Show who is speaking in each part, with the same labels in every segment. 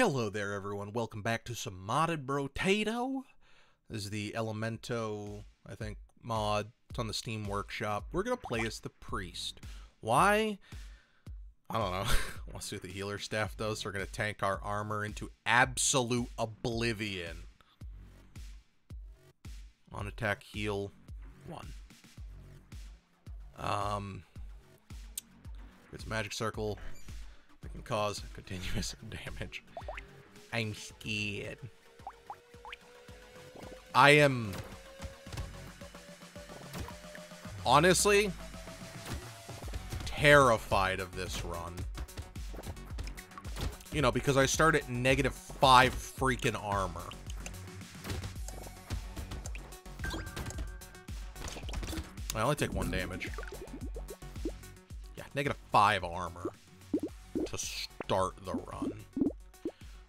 Speaker 1: Hello there, everyone. Welcome back to some modded Brotato. This is the Elemento, I think, mod. It's on the Steam Workshop. We're going to play as the Priest. Why? I don't know. I want to see what the healer staff does. So we're going to tank our armor into absolute oblivion. On attack, heal, one. Um, it's magic circle. It can cause continuous damage. I'm scared. I am... Honestly, terrified of this run. You know, because I start at negative five freaking armor. I only take one damage. Yeah, negative five armor start the run.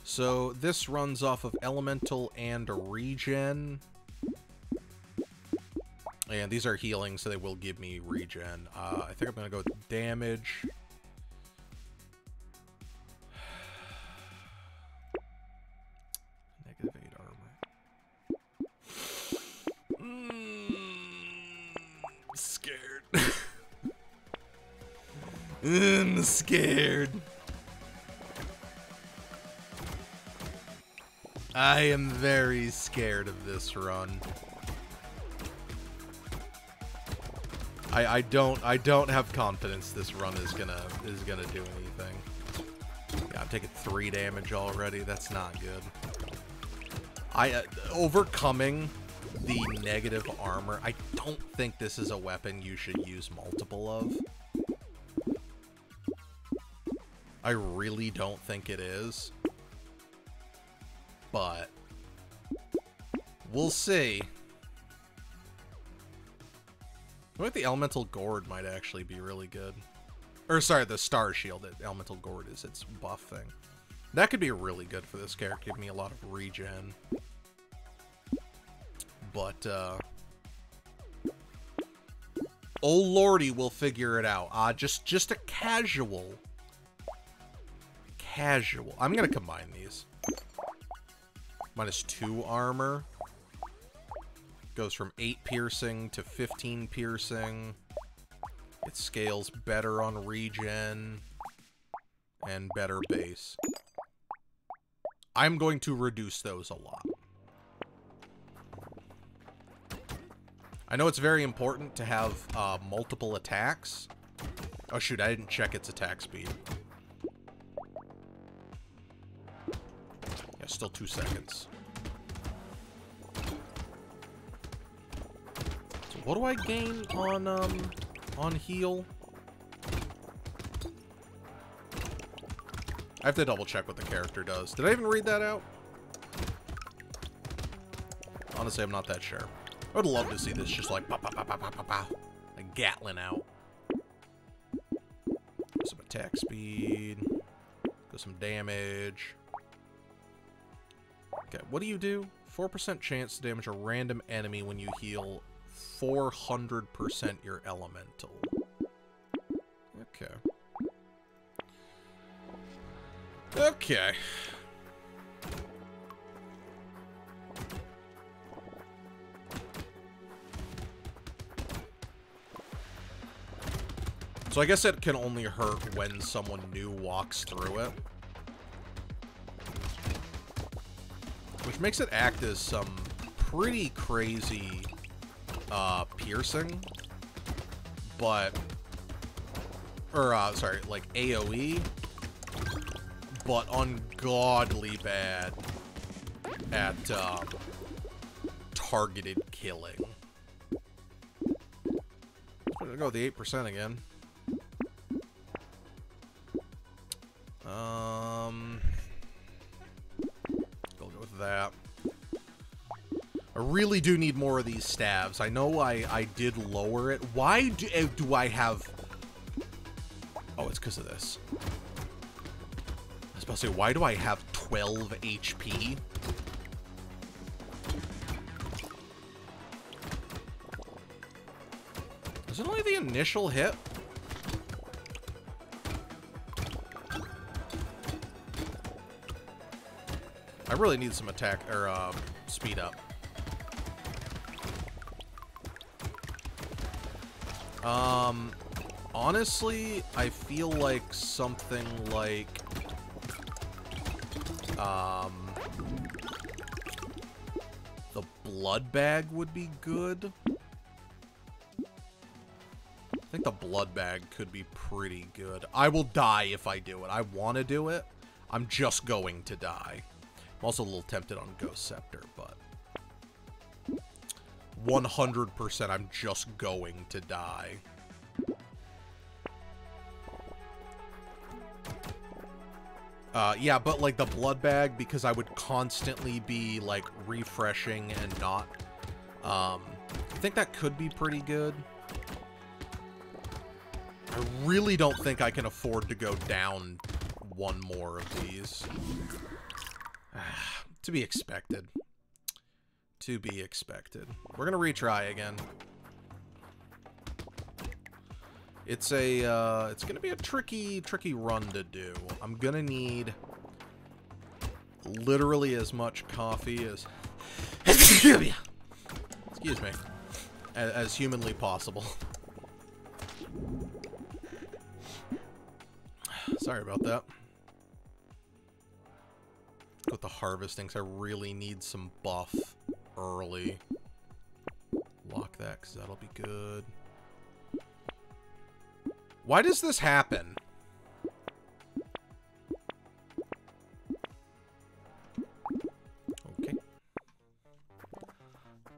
Speaker 1: So this runs off of elemental and regen. And these are healing, so they will give me regen. Uh, I think I'm going to go with damage. Negative 8 armor. Mm, scared. I'm scared. I am very scared of this run. I I don't I don't have confidence this run is gonna is gonna do anything. Yeah, I'm taking three damage already. That's not good. I uh, overcoming the negative armor. I don't think this is a weapon you should use multiple of. I really don't think it is but we'll see. I think the Elemental Gourd might actually be really good. Or, sorry, the Star Shield that Elemental Gourd is its buff thing. That could be really good for this character, give me a lot of regen. But, uh... Oh lordy, we'll figure it out. Uh, just, just a casual... Casual. I'm gonna combine these. Minus 2 armor. Goes from 8 piercing to 15 piercing. It scales better on regen. And better base. I'm going to reduce those a lot. I know it's very important to have uh, multiple attacks. Oh shoot, I didn't check its attack speed. Still two seconds. So what do I gain on, um, on heal? I have to double check what the character does. Did I even read that out? Honestly, I'm not that sure. I would love to see this just like, pow, pow, pow, pow, pow, pow, like Gatling out. Some attack speed. Go some damage. Okay, what do you do? 4% chance to damage a random enemy when you heal 400% your elemental. Okay. Okay. So I guess it can only hurt when someone new walks through it. Makes it act as some pretty crazy uh, piercing. But... Or, uh, sorry, like AoE. But ungodly bad at um, targeted killing. I'm gonna go with the 8% again. Um that. I really do need more of these stabs. I know I, I did lower it. Why do, eh, do I have... Oh, it's because of this. I was about to say, why do I have 12 HP? Is it only the initial hit? Really need some attack or uh, speed up. Um, honestly, I feel like something like um the blood bag would be good. I think the blood bag could be pretty good. I will die if I do it. I want to do it. I'm just going to die. I'm also a little tempted on Ghost Scepter, but 100% I'm just going to die. Uh, yeah, but like the blood bag, because I would constantly be like refreshing and not. Um, I think that could be pretty good. I really don't think I can afford to go down one more of these. To be expected. To be expected. We're gonna retry again. It's a, uh, it's gonna be a tricky, tricky run to do. I'm gonna need literally as much coffee as, excuse me, as, as humanly possible. Sorry about that. With the harvesting, because I really need some buff early. Lock that, because that'll be good. Why does this happen? Okay.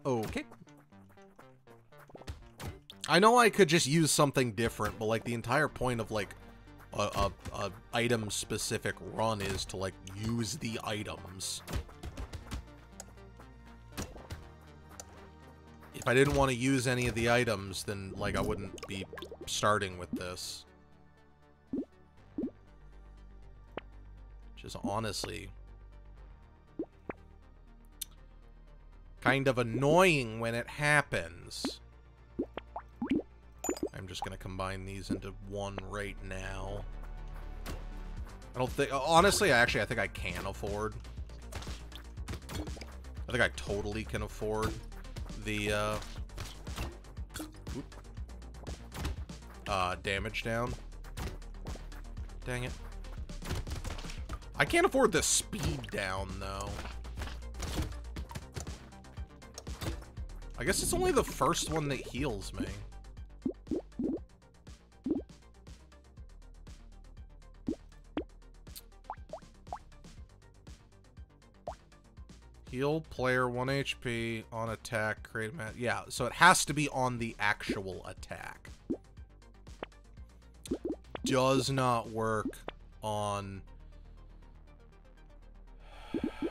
Speaker 1: Okay. I know I could just use something different, but like the entire point of like a, a, a item specific run is to like use the items. If I didn't want to use any of the items, then like I wouldn't be starting with this. Which is honestly kind of annoying when it happens. Just going to combine these into one right now. I don't think... Honestly, I actually, I think I can afford. I think I totally can afford the, uh... Uh, damage down. Dang it. I can't afford the speed down, though. I guess it's only the first one that heals me. Heal player 1 HP on attack, create a Yeah, so it has to be on the actual attack. Does not work on...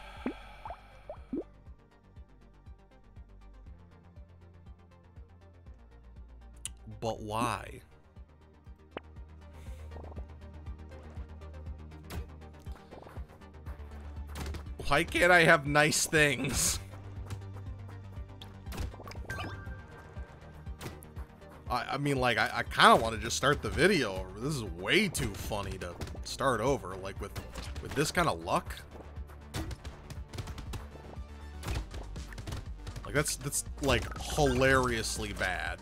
Speaker 1: But why? Why can't I have nice things? I, I mean, like, I, I kind of want to just start the video. This is way too funny to start over, like, with, with this kind of luck. Like, that's, that's, like, hilariously bad.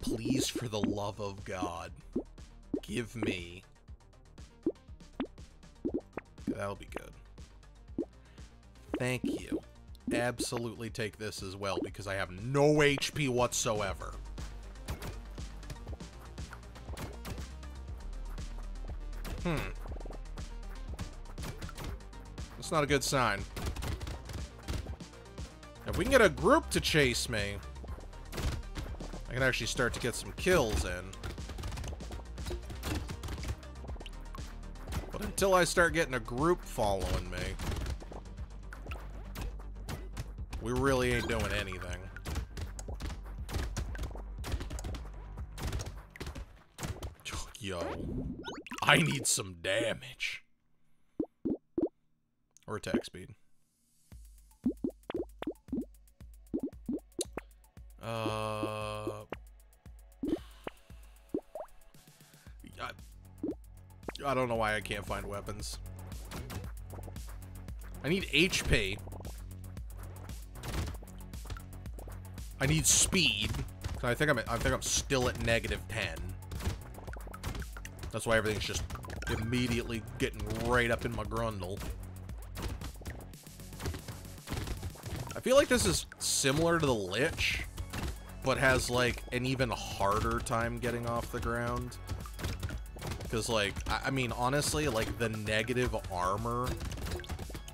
Speaker 1: Please, for the love of God give me... That'll be good. Thank you. Absolutely take this as well, because I have no HP whatsoever. Hmm. That's not a good sign. If we can get a group to chase me, I can actually start to get some kills in. Until I start getting a group following me. We really ain't doing anything. Yo. I need some damage. Or attack speed. I don't know why I can't find weapons. I need HP. I need speed. I think I'm I think I'm still at negative 10. That's why everything's just immediately getting right up in my grundle. I feel like this is similar to the Lich, but has like an even harder time getting off the ground. Because like, I, I mean, honestly, like the negative armor,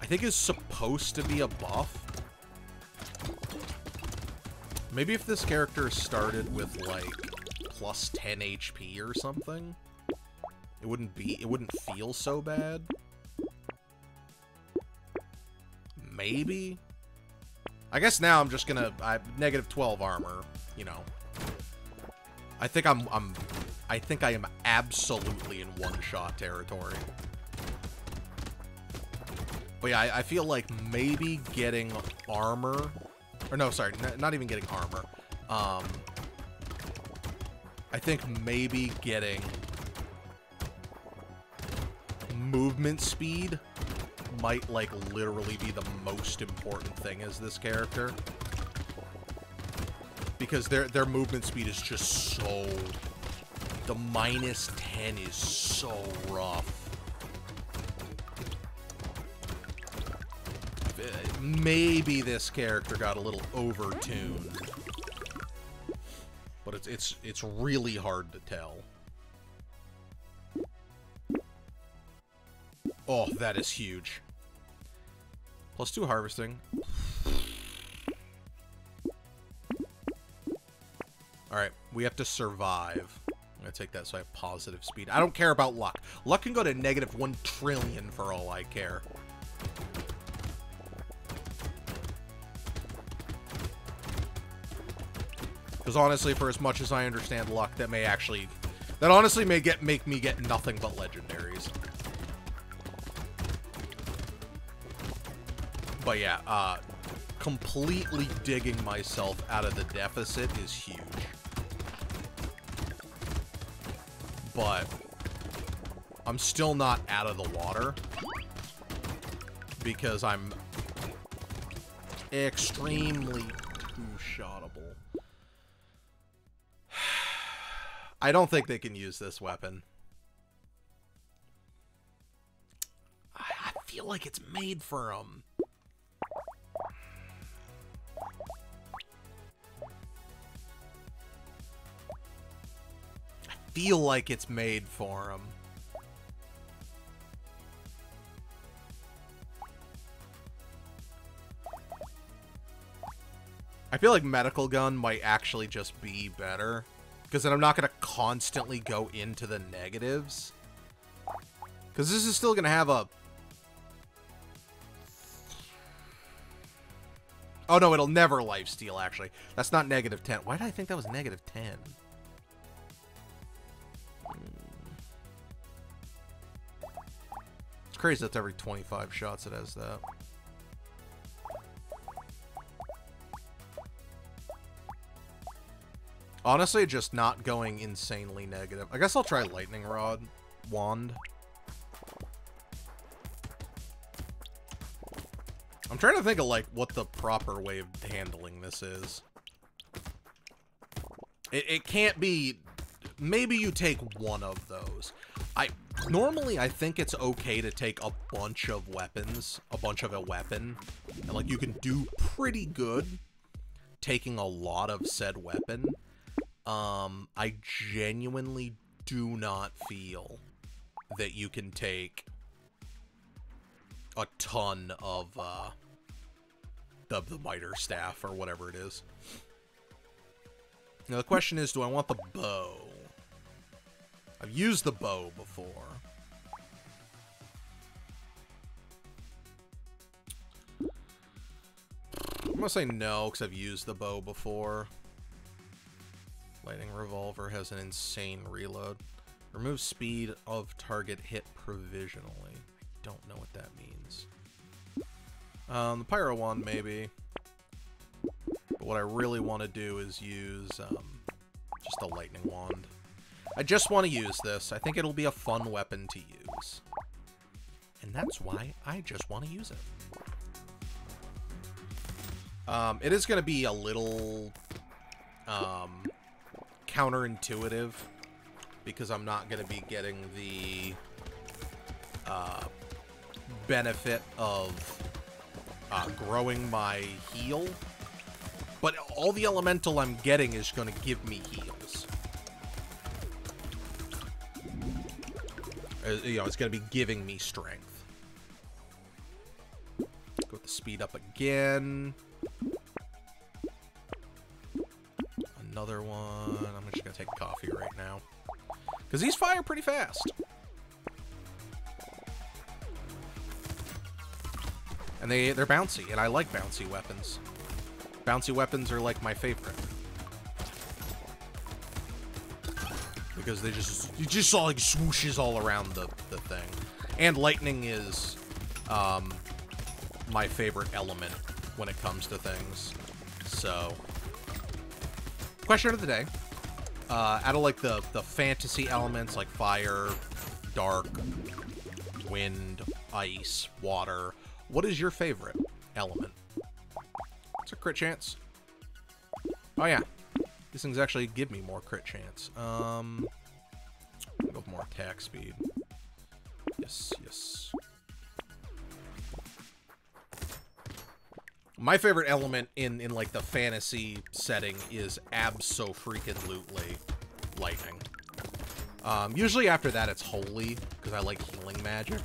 Speaker 1: I think is supposed to be a buff. Maybe if this character started with like plus 10 HP or something, it wouldn't be, it wouldn't feel so bad. Maybe? I guess now I'm just gonna, I, negative 12 armor, you know. I think I'm, I'm, I think I am absolutely in one-shot territory. But yeah, I, I, feel like maybe getting armor, or no, sorry, not even getting armor. Um, I think maybe getting movement speed might, like, literally be the most important thing as this character. Because their, their movement speed is just so... The minus 10 is so rough. Maybe this character got a little over-tuned. But it's, it's, it's really hard to tell. Oh, that is huge. Plus two harvesting. Alright, we have to survive. I'm gonna take that so I have positive speed. I don't care about luck. Luck can go to negative one trillion for all I care. Because honestly, for as much as I understand luck, that may actually... That honestly may get make me get nothing but legendaries. But yeah, uh, completely digging myself out of the deficit is huge. But I'm still not out of the water because I'm extremely two-shottable. I don't think they can use this weapon. I feel like it's made for them. Feel like it's made for him. I feel like Medical Gun might actually just be better. Because then I'm not going to constantly go into the negatives. Because this is still going to have a... Oh, no, it'll never lifesteal, actually. That's not negative 10. Why did I think that was negative 10? Crazy that's every 25 shots it has that. Honestly, just not going insanely negative. I guess I'll try Lightning Rod. Wand. I'm trying to think of, like, what the proper way of handling this is. It, it can't be... Maybe you take one of those. Normally I think it's okay to take a bunch of weapons, a bunch of a weapon, and like you can do pretty good taking a lot of said weapon. Um, I genuinely do not feel that you can take a ton of uh, the, the miter staff or whatever it is. Now the question is, do I want the bow? I've used the bow before. I'm gonna say no, because I've used the bow before. Lightning Revolver has an insane reload. Remove speed of target hit provisionally. I don't know what that means. Um, the Pyro Wand, maybe. But what I really want to do is use um, just a Lightning Wand. I just want to use this. I think it'll be a fun weapon to use. And that's why I just want to use it. Um, it is going to be a little um, counterintuitive because I'm not going to be getting the uh, benefit of uh, growing my heal. But all the elemental I'm getting is going to give me heals. Uh, you know, it's going to be giving me strength. Go with the speed up again. Another one. I'm just going to take coffee right now. Because these fire pretty fast. And they, they're bouncy, and I like bouncy weapons. Bouncy weapons are like my favorite. Because they just, you just saw like swooshes all around the, the thing. And lightning is um, my favorite element when it comes to things. So, question of the day. Uh, out of like the, the fantasy elements like fire, dark, wind, ice, water, what is your favorite element? It's a crit chance. Oh yeah. These things actually give me more crit chance. Um, with more attack speed. Yes, yes. My favorite element in, in like the fantasy setting is abso-freaking-lutely lightning. Um, usually after that it's holy, because I like healing magic.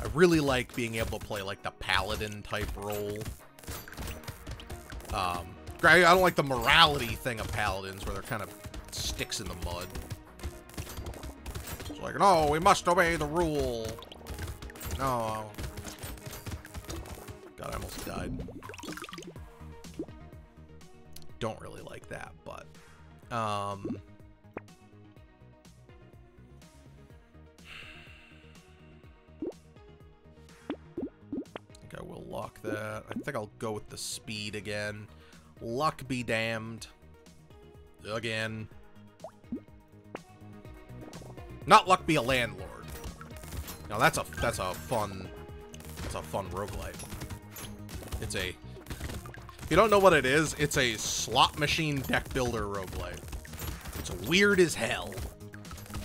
Speaker 1: I really like being able to play like the paladin type role. Um, I don't like the morality thing of paladins where they're kind of sticks in the mud. It's like, no, we must obey the rule. No, God, I almost died. Don't really like that, but... Um... lock that. I think I'll go with the speed again. Luck be damned. Again. Not luck be a landlord. Now that's a that's a fun that's a fun roguelite. It's a... If you don't know what it is, it's a slot machine deck builder roguelite. It's weird as hell.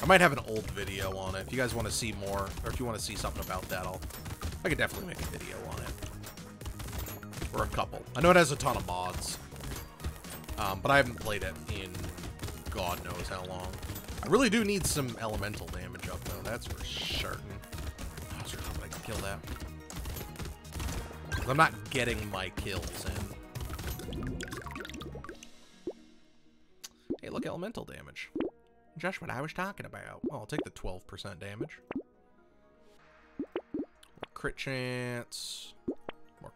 Speaker 1: I might have an old video on it. If you guys want to see more, or if you want to see something about that, I'll... I could definitely make a video on it. Or a couple. I know it has a ton of mods. Um, but I haven't played it in God knows how long. I really do need some elemental damage up, though. That's for certain. I was hoping I could kill that. I'm not getting my kills in. Hey, look, elemental damage. Just what I was talking about. Well, I'll take the 12% damage. Crit chance.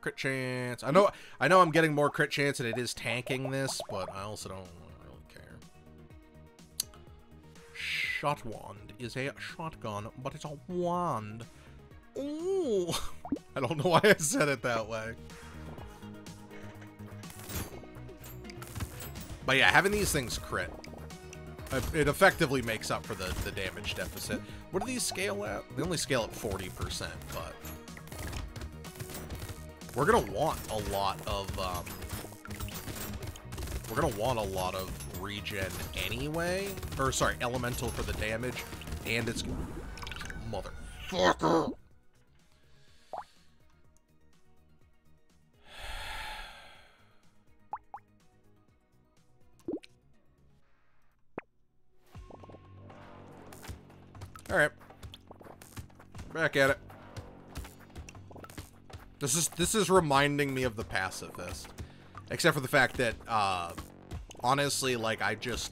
Speaker 1: Crit chance. I know I know I'm getting more crit chance and it is tanking this, but I also don't really care. Shot wand is a shotgun, but it's a wand. Ooh. I don't know why I said it that way. But yeah, having these things crit, uh, it effectively makes up for the, the damage deficit. What do these scale at? They only scale at 40%, but... We're gonna want a lot of, um... We're gonna want a lot of regen anyway. Or, sorry, elemental for the damage. And it's... Motherfucker! Alright. Back at it. This is this is reminding me of the pacifist. Except for the fact that, uh, honestly, like, I just...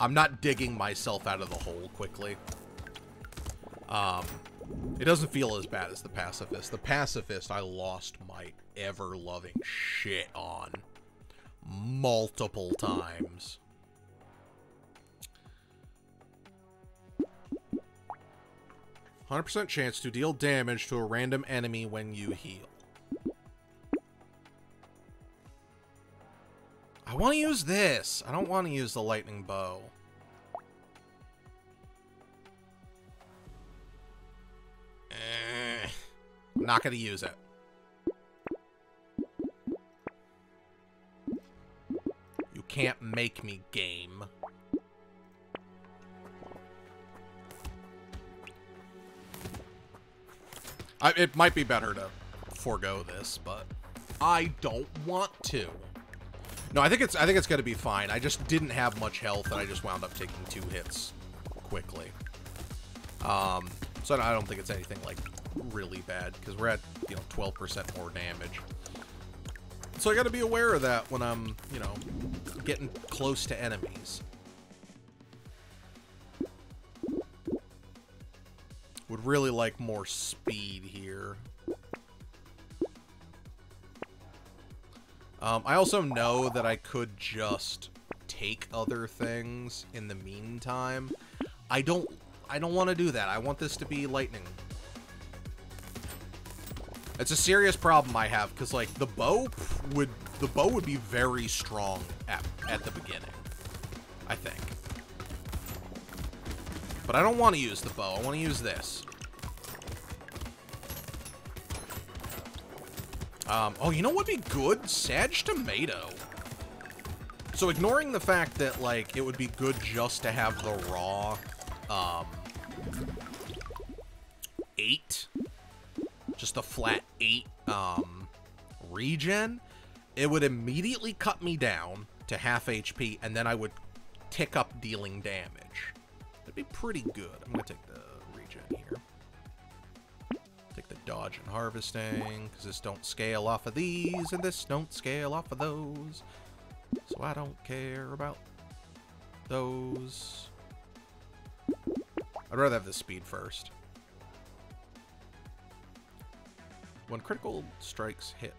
Speaker 1: I'm not digging myself out of the hole quickly. Um, it doesn't feel as bad as the pacifist. The pacifist, I lost my ever-loving shit on multiple times. 100% chance to deal damage to a random enemy when you heal. I want to use this. I don't want to use the lightning bow. Eh, not going to use it. You can't make me game. I, it might be better to forego this, but I don't want to. No, I think it's I think it's gonna be fine. I just didn't have much health, and I just wound up taking two hits quickly. Um, so I don't think it's anything like really bad because we're at you know 12% more damage. So I got to be aware of that when I'm you know getting close to enemies. Would really like more speed here. Um, I also know that I could just take other things in the meantime. I don't I don't want to do that. I want this to be lightning. It's a serious problem I have because like the bow would the bow would be very strong at at the beginning. I think. But I don't want to use the bow. I want to use this. Um, oh, you know what would be good? Sad Tomato. So ignoring the fact that, like, it would be good just to have the raw, um, 8, just a flat 8, um, regen, it would immediately cut me down to half HP, and then I would tick up dealing damage. Be pretty good. I'm gonna take the regen here Take the dodge and harvesting, because this don't scale off of these, and this don't scale off of those. So I don't care about those. I'd rather have the speed first. When critical strikes hit,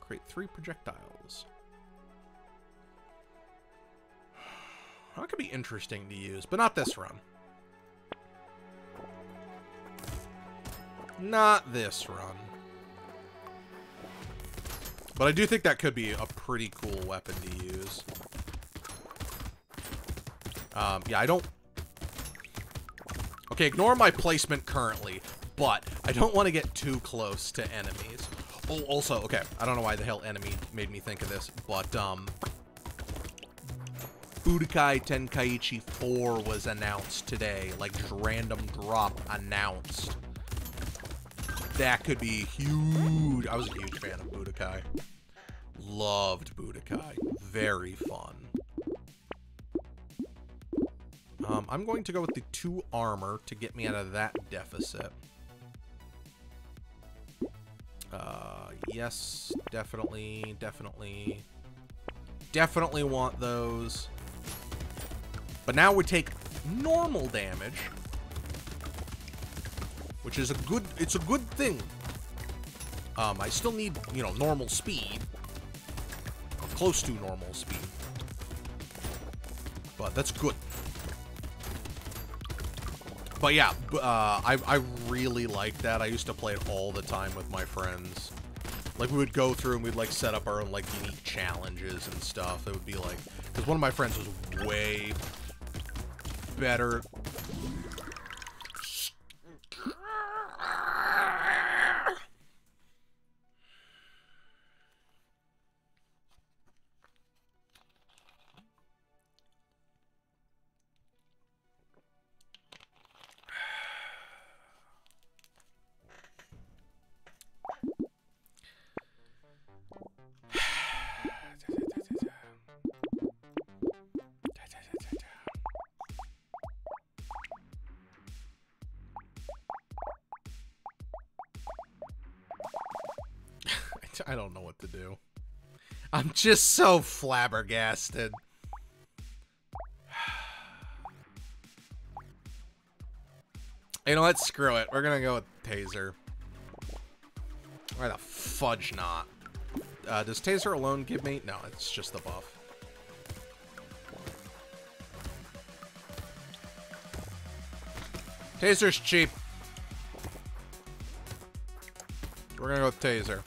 Speaker 1: create three projectiles. That could be interesting to use, but not this run. Not this run. But I do think that could be a pretty cool weapon to use. Um, yeah, I don't... Okay, ignore my placement currently, but I don't want to get too close to enemies. Oh, also, okay, I don't know why the hell enemy made me think of this, but, um... Budokai Tenkaichi 4 was announced today, like, just random drop announced that could be huge. I was a huge fan of Budokai. Loved Budokai. Very fun. Um, I'm going to go with the two armor to get me out of that deficit. Uh, yes, definitely, definitely, definitely want those. But now we take normal damage which is a good, it's a good thing. Um, I still need, you know, normal speed, close to normal speed, but that's good. But yeah, uh, I, I really like that. I used to play it all the time with my friends. Like, we would go through and we'd, like, set up our own, like, unique challenges and stuff. It would be like... Because one of my friends was way better I don't know what to do. I'm just so flabbergasted. You know what? Screw it. We're gonna go with Taser. Why the fudge not? Uh, does Taser alone give me? No, it's just the buff. Taser's cheap. We're gonna go with Taser.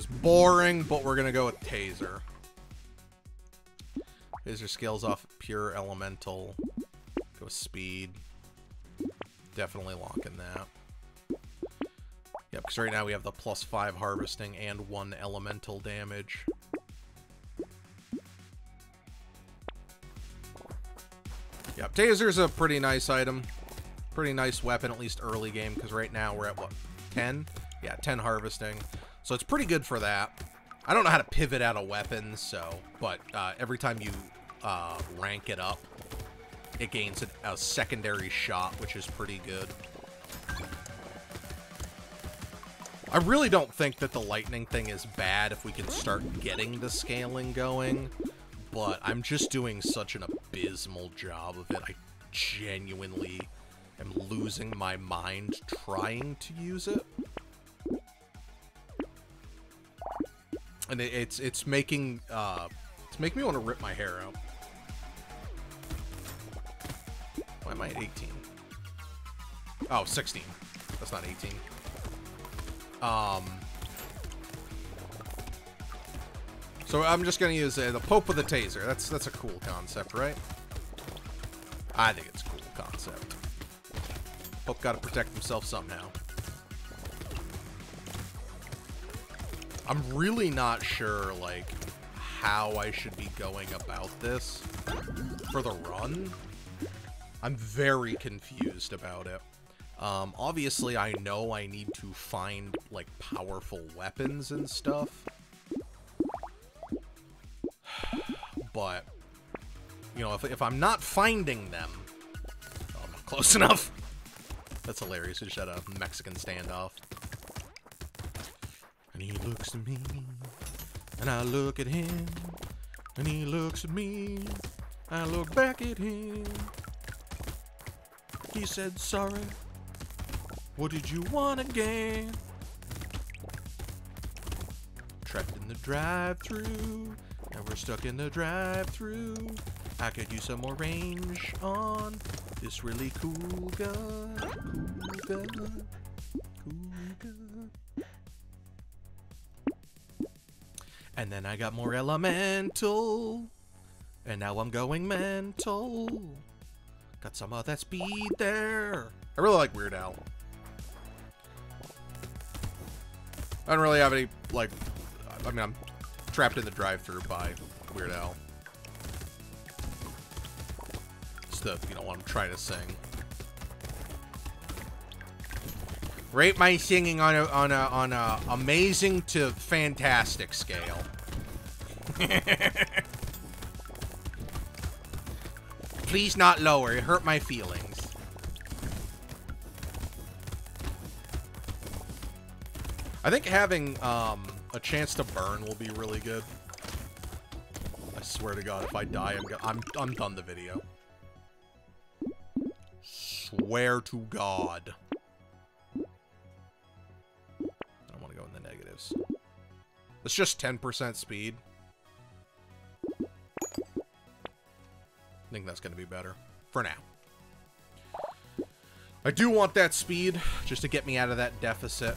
Speaker 1: It's boring, but we're gonna go with Taser. Taser scales off pure elemental. Go speed. Definitely locking that. Yep, because right now we have the plus five harvesting and one elemental damage. Yep, Taser's a pretty nice item. Pretty nice weapon, at least early game, because right now we're at, what, 10? Yeah, 10 harvesting. So it's pretty good for that. I don't know how to pivot out of weapons, so, but uh, every time you uh, rank it up, it gains a, a secondary shot, which is pretty good. I really don't think that the lightning thing is bad if we can start getting the scaling going, but I'm just doing such an abysmal job of it. I genuinely am losing my mind trying to use it. And it, it's it's making uh, it's making me want to rip my hair out. Why am I at 18? Oh, 16. That's not 18. Um, so I'm just gonna use uh, the Pope with the Taser. That's that's a cool concept, right? I think it's a cool concept. Pope got to protect himself somehow. I'm really not sure, like, how I should be going about this for the run. I'm very confused about it. Um, obviously, I know I need to find, like, powerful weapons and stuff. But, you know, if, if I'm not finding them... Oh, I'm not close enough. That's hilarious. We just had a Mexican standoff. Looks at me, and I look at him, and he looks at me, I look back at him. He said, sorry. What did you want again? Trapped in the drive-through. Now we're stuck in the drive-through. I could use some more range on this really cool gun. Cool gun. Cool gun. And then I got more elemental. And now I'm going mental. Got some of that speed there. I really like Weird Al. I don't really have any, like, I mean, I'm trapped in the drive-through by Weird Al. It's the, you know, what I'm trying to sing. Rate my singing on a, on a, on a amazing to fantastic scale. Please not lower, it hurt my feelings. I think having um, a chance to burn will be really good. I swear to God, if I die, I'm I'm I'm done the video. Swear to God. Negatives. It's just 10% speed. I think that's going to be better. For now. I do want that speed, just to get me out of that deficit.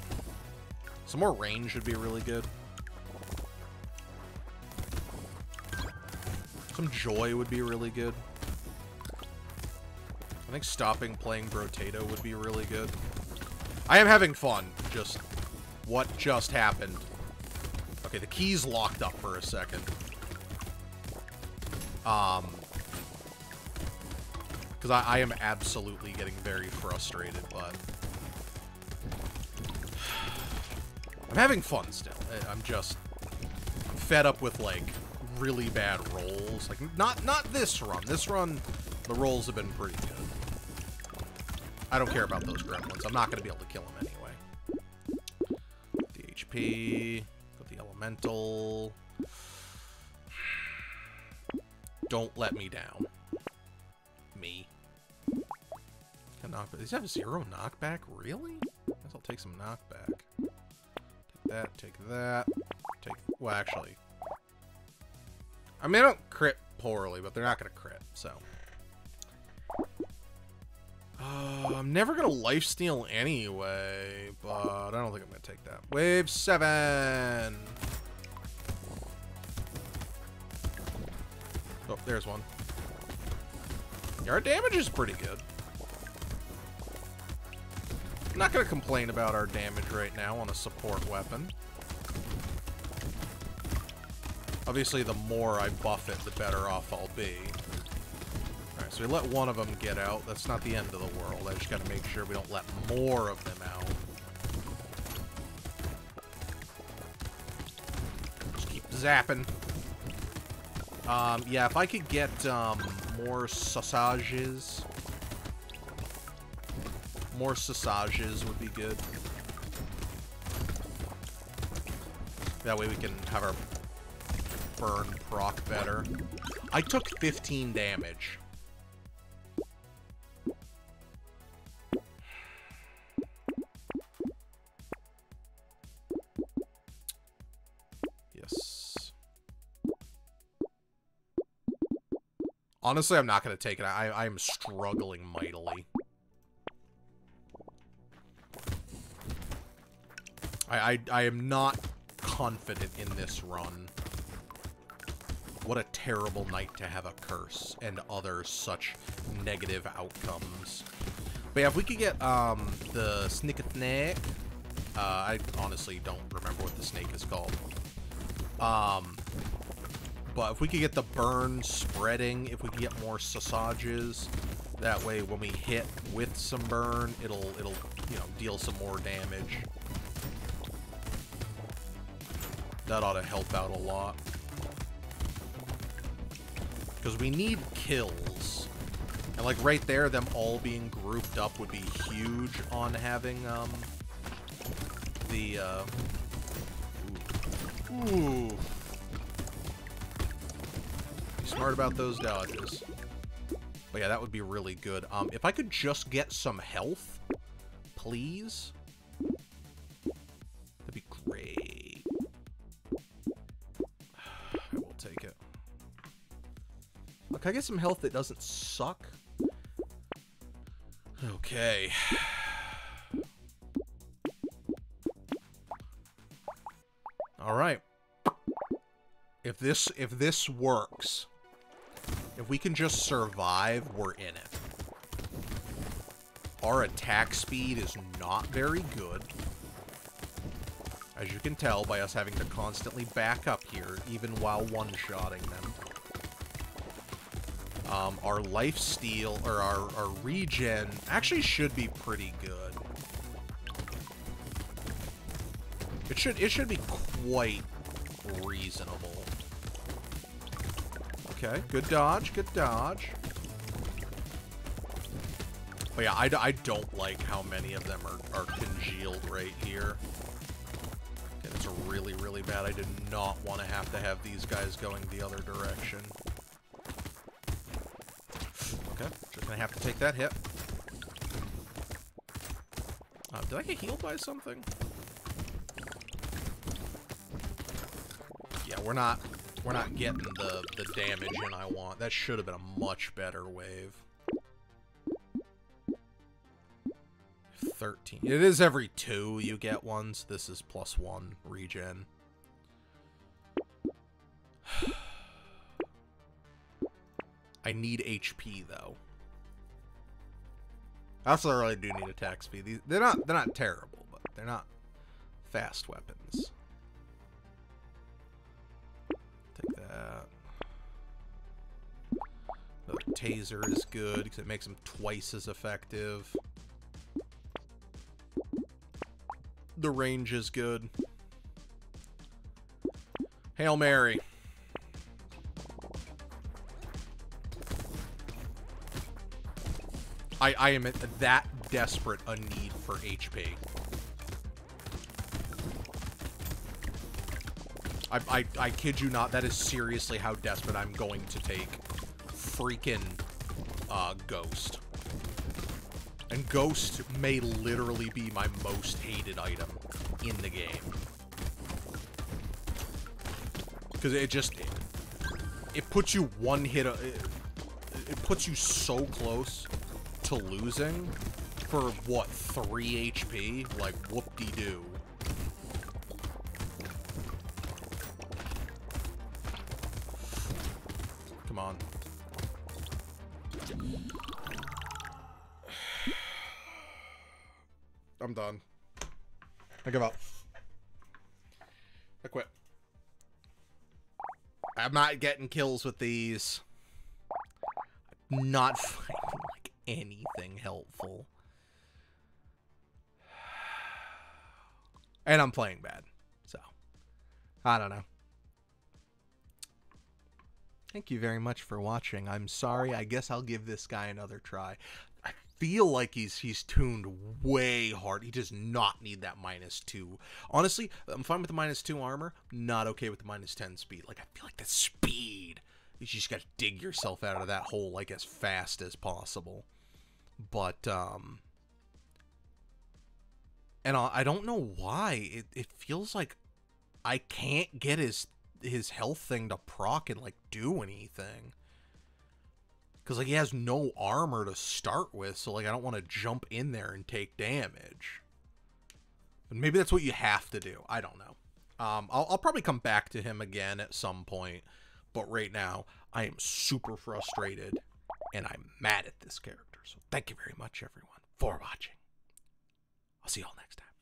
Speaker 1: Some more range would be really good. Some joy would be really good. I think stopping playing Brotato would be really good. I am having fun, just what just happened. Okay, the key's locked up for a second. Um, because I, I am absolutely getting very frustrated, but I'm having fun still. I'm just fed up with, like, really bad rolls. Like, not not this run. This run, the rolls have been pretty good. I don't care about those gremlins. I'm not going to be able to kill them anyway. HP, got the elemental. Don't let me down. Me. Can knock, does he have zero knockback? Really? I Guess I'll take some knockback Take that, take that, take... Well, actually... I mean, I don't crit poorly, but they're not going to crit, so... Uh, I'm never gonna lifesteal anyway, but I don't think I'm gonna take that. Wave 7! Oh, there's one. Our damage is pretty good. I'm not going to complain about our damage right now on a support weapon. Obviously, the more I buff it, the better off I'll be. So we let one of them get out. That's not the end of the world. I just got to make sure we don't let more of them out. Just keep zapping. Um, yeah, if I could get um, more sausages more sausages would be good. That way we can have our burn proc better. I took 15 damage. Honestly, I'm not going to take it. I, I am struggling mightily. I, I, I am not confident in this run. What a terrible night to have a curse and other such negative outcomes. But yeah, if we could get um, the Snake, uh, I honestly don't remember what the snake is called. Um, but if we could get the burn spreading, if we could get more sausages, that way when we hit with some burn, it'll it'll you know deal some more damage. That ought to help out a lot. Because we need kills. And like right there, them all being grouped up would be huge on having um the uh ooh. ooh. Smart about those dodges. But yeah, that would be really good. Um if I could just get some health, please. That'd be great. I will take it. Look, can I get some health that doesn't suck? Okay. All right. If this if this works, if we can just survive, we're in it. Our attack speed is not very good. As you can tell by us having to constantly back up here, even while one-shotting them. Um, our life steal, or our, our regen, actually should be pretty good. It should, it should be quite reasonable. Okay, good dodge, good dodge. But yeah, I, I don't like how many of them are, are congealed right here. Okay, that's really, really bad. I did not want to have to have these guys going the other direction. Okay, just gonna have to take that hit. Uh, did I get healed by something? Yeah, we're not we're not getting the, the damage in I want. That should have been a much better wave. 13. It is every two you get ones. This is plus one regen. I need HP though. I also really do need attack speed. They're not they're not terrible, but they're not fast weapons. That. The taser is good because it makes them twice as effective. The range is good. Hail Mary. I, I am at that desperate a need for HP. I, I, I kid you not, that is seriously how desperate I'm going to take freaking uh, Ghost. And Ghost may literally be my most hated item in the game. Because it just... It, it puts you one hit... It, it puts you so close to losing for, what, 3 HP? Like, whoop-de-doo. Not getting kills with these. I'm not finding, like, anything helpful. And I'm playing bad. So, I don't know. Thank you very much for watching. I'm sorry. I guess I'll give this guy another try. I feel like he's he's tuned way hard. He does not need that minus two. Honestly, I'm fine with the minus two armor. Not okay with the minus ten speed. Like I feel like the speed. You just got to dig yourself out of that hole like as fast as possible. But um, and I don't know why it it feels like I can't get his his health thing to proc and like do anything. Cause like he has no armor to start with, so like I don't want to jump in there and take damage. But maybe that's what you have to do. I don't know. Um, I'll, I'll probably come back to him again at some point, but right now I am super frustrated and I'm mad at this character. So thank you very much, everyone, for watching. I'll see you all next time.